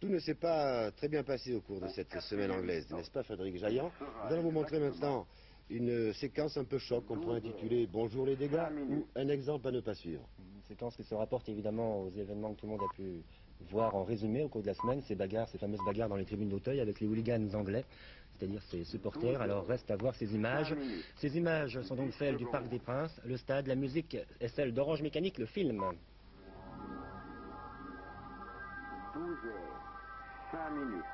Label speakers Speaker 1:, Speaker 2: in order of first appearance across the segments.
Speaker 1: Tout ne s'est pas très bien passé au cours de cette semaine anglaise, n'est-ce pas Frédéric Jaillant Nous allons vous montrer maintenant une séquence un peu choc qu'on pourrait intituler Bonjour les dégâts ou un exemple à ne pas suivre.
Speaker 2: Une séquence qui se rapporte évidemment aux événements que tout le monde a pu voir en résumé au cours de la semaine, ces bagarres, ces fameuses bagarres dans les tribunes d'Auteuil avec les hooligans anglais, c'est-à-dire ces supporters. Alors reste à voir ces images. Ces images sont donc celles du Parc des Princes, le stade, la musique est celle d'Orange Mécanique, le film.
Speaker 3: Five minutes.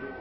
Speaker 3: 22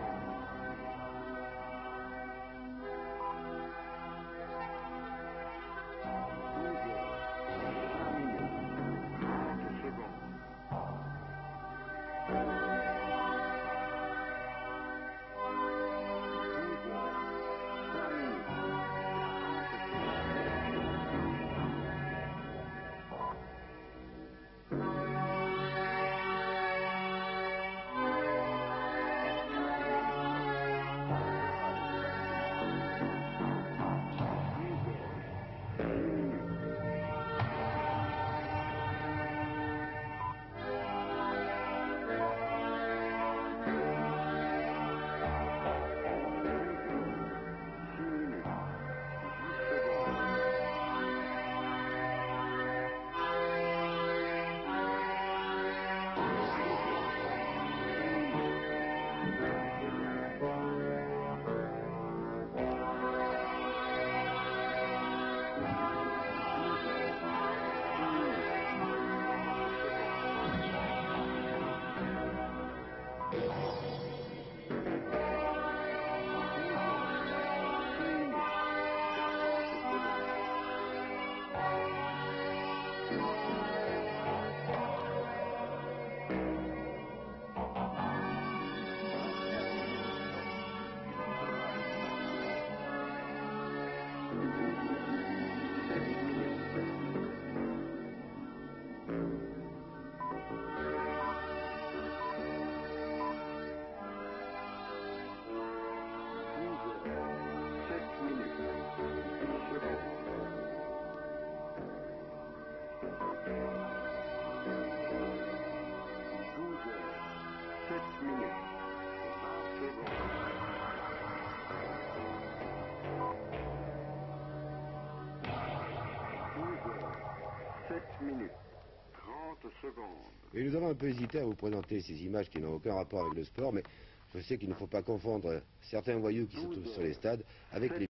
Speaker 3: いいね。
Speaker 1: Et nous avons un peu hésité à vous présenter ces images qui n'ont aucun rapport avec le sport, mais je sais qu'il ne faut pas confondre certains voyous qui se trouvent sur les stades avec les...